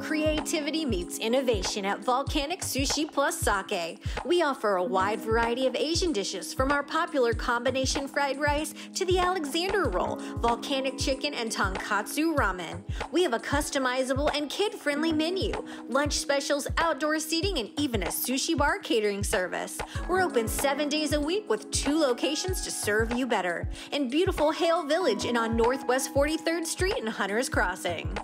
Creativity meets innovation at Volcanic Sushi Plus Sake. We offer a wide variety of Asian dishes from our popular combination fried rice to the Alexander roll, volcanic chicken, and tonkatsu ramen. We have a customizable and kid friendly menu, lunch specials, outdoor seating, and even a sushi bar catering service. We're open seven days a week with two locations to serve you better in beautiful Haile Village and on Northwest 43rd Street in Hunters Crossing.